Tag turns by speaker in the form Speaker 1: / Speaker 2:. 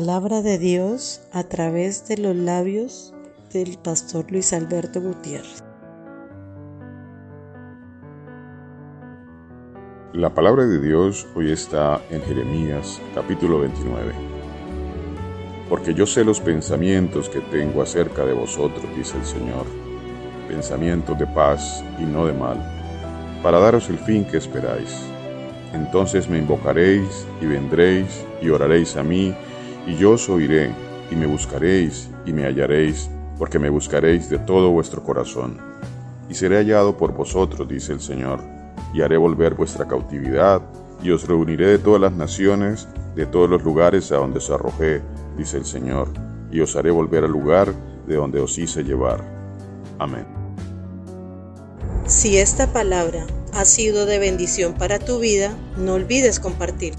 Speaker 1: Palabra de Dios a través de los labios del pastor Luis Alberto Gutiérrez.
Speaker 2: La palabra de Dios hoy está en Jeremías capítulo 29. Porque yo sé los pensamientos que tengo acerca de vosotros, dice el Señor, pensamientos de paz y no de mal, para daros el fin que esperáis. Entonces me invocaréis y vendréis y oraréis a mí, y yo os oiré, y me buscaréis y me hallaréis, porque me buscaréis de todo vuestro corazón. Y seré hallado por vosotros, dice el Señor y haré volver vuestra cautividad, y os reuniré de todas las naciones, de todos los lugares a donde os arrojé, dice el Señor, y os haré volver al lugar de donde os hice llevar. Amén.
Speaker 1: Si esta palabra ha sido de bendición para tu vida, no olvides compartir.